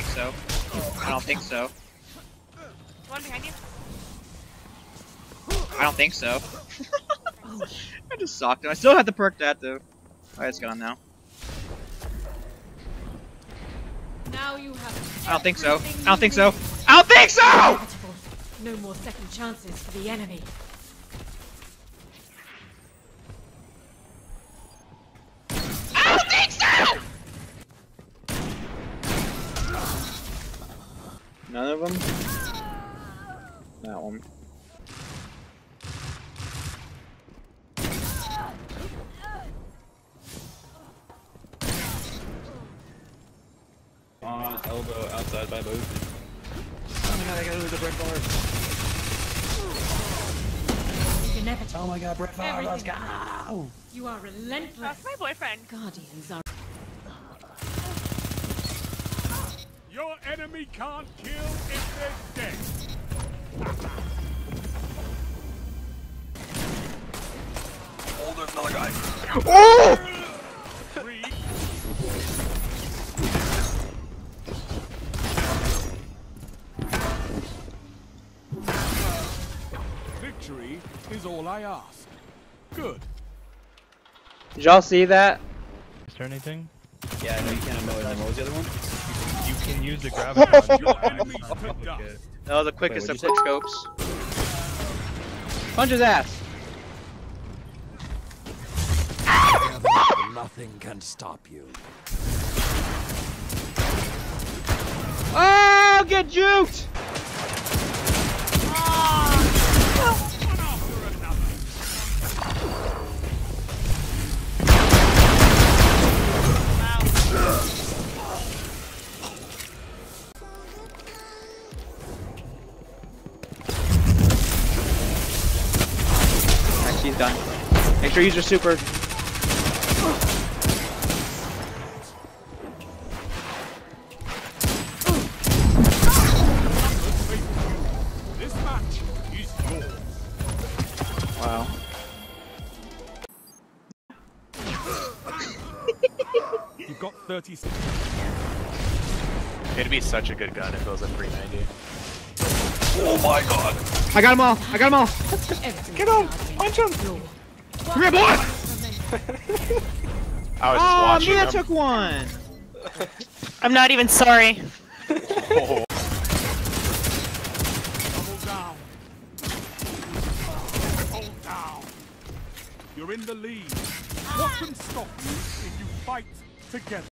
so. I don't think so. One behind you. I don't think so. I just socked him. I still have to perk that though. Oh, it's gone now. Now you have I don't think so. I don't think so. I don't think so! No more second chances for the enemy. I don't think so! None of them? That one. On elbow outside by boat. Oh my god, I gotta lose the bread bar. Inevitable. Oh my god, bread bar, let's go! You are relentless. That's my boyfriend. Guardians are Your enemy can't kill if they're dead. Oh, there's another guy. Three. Oh! Victory is all I ask. Good. Did y'all see that? Is there anything? Yeah, I know you can't have What was the other one? You can use the gravity on Your enemies to dust. That was the quickest what'd of you quick scopes. Punch his ass! Nothing can stop you. Oh, get juked! Alright, she's done. Make sure you use your super. This match is yours. Wow. You've got 30 seconds. It'd be such a good gun if it was a 390. Oh my god! I got them all! I got them all! Get him! Punch him! Your Come here, boy! I was just Oh, watching Mia took one! I'm not even sorry. Double down. Hold down. You're in the lead. What can stop you if you fight together?